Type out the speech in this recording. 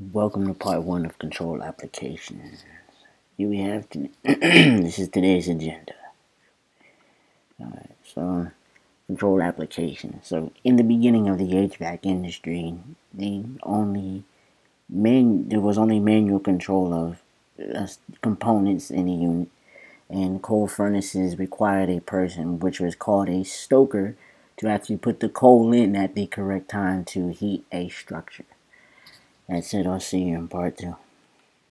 Welcome to part one of control applications. Here we have this is today's agenda. Alright, so control applications. So in the beginning of the HVAC industry, the only man there was only manual control of uh, components in the unit, and coal furnaces required a person, which was called a stoker, to actually put the coal in at the correct time to heat a structure. That's it. I'll see you in part two.